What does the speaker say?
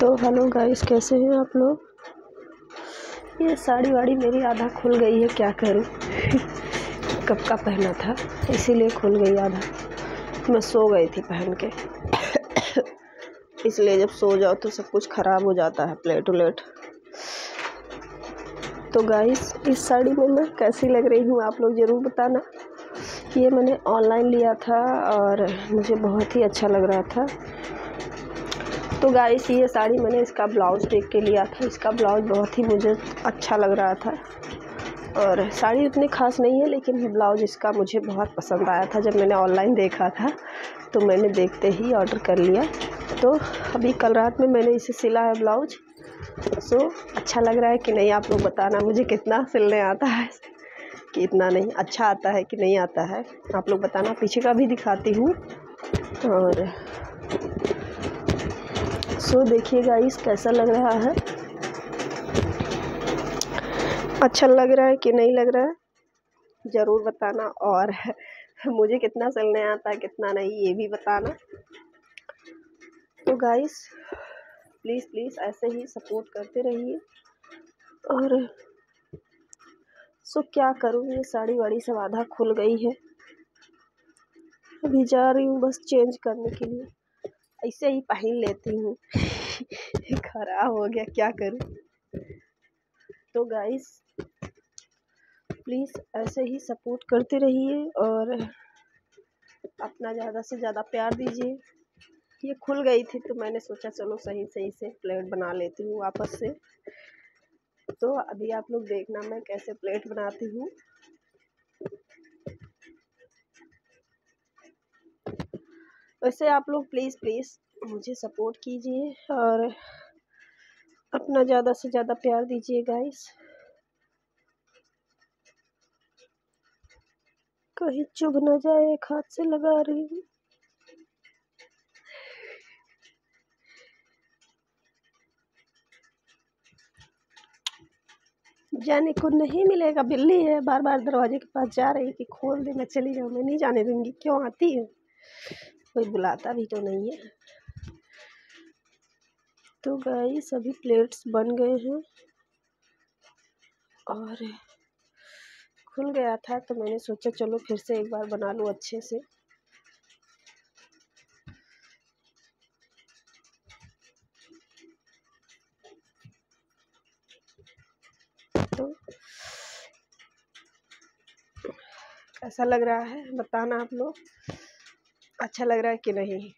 तो hello guys कैसे हैं आप लोग? ये साड़ी वाड़ी मेरी आधा खुल गई है, क्या करूँ? कब का पहना था? इसीलिए खुल गई आधा। मैं सो गई थी पहन के। इसलिए जब सो जाओ तो सब कुछ ख़राब हो जाता है प्लेट उलेट। तो गाइस इस साड़ी में मैं कैसी लग रही हूँ आप लोग ज़रूर बताना। ये मैंने ऑनलाइन लिया था और मुझे बहुत ही अच्छा लग रहा था। तो गाइस, ये साड़ी मैंने इसका ब्लाउज़ देख के लिया था। इसका ब्लाउज़ बहुत ही मुझे अच्छा लग रहा था। और साड़ी उतनी ख़ास नहीं है, लेकिन ब्लाउज़ इसका मुझे बहुत पसंद आया था। जब मैंने ऑनलाइन देखा था तो मैंने देखते ही ऑर्डर कर लिया। तो अभी कल रात में मैंने इसे सिला है ब्लाउज। सो अच्छा लग रहा है कि नहीं, आप लोग बताना मुझे कितना सिलने आता है, कि इतना नहीं अच्छा आता है कि नहीं आता है। आप लोग बताना, पीछे का भी दिखाती हूँ। और सो देखिएगा इस कैसा लग रहा है? अच्छा लग रहा है कि नहीं लग रहा है? ज़रूर बताना और मुझे कितना चलने आता है कितना नहीं, ये भी बताना। तो गाइस प्लीज़ प्लीज़ ऐसे ही सपोर्ट करते रहिए। और सो क्या करूँ, ये साड़ी वाड़ी सब आधा खुल गई है। अभी जा रही हूँ बस चेंज करने के लिए। ऐसे ही पहन लेती हूँ। ख़राब हो गया, क्या करूँ? तो गाइस प्लीज़ ऐसे ही सपोर्ट करते रहिए और अपना ज़्यादा से ज़्यादा प्यार दीजिए। ये खुल गई थी तो मैंने सोचा चलो सही सही से प्लेट बना लेती हूँ वापस से। तो अभी आप लोग देखना मैं कैसे प्लेट बनाती हूँ। वैसे आप लोग प्लीज़ प्लीज़ मुझे सपोर्ट कीजिए और अपना ज़्यादा से ज़्यादा प्यार दीजिए गाइस कहीं चुभ ना जाए, एक हाथ से लगा रही हूँ। जाने को नहीं मिलेगा, बिल्ली है। बार बार दरवाजे के पास जा रही कि खोल दे, मैं चली जाऊँ, मैं नहीं जाने दूँगी, क्यों आती है? कोई बुलाता भी तो नहीं है। तो गई सभी प्लेट्स बन गए हैं और खुल गया था तो मैंने सोचा चलो फिर से एक बार बना लूँ अच्छे से। तो कैसा लग रहा है, बताना आप लोग। अच्छा लग रहा है कि नहीं?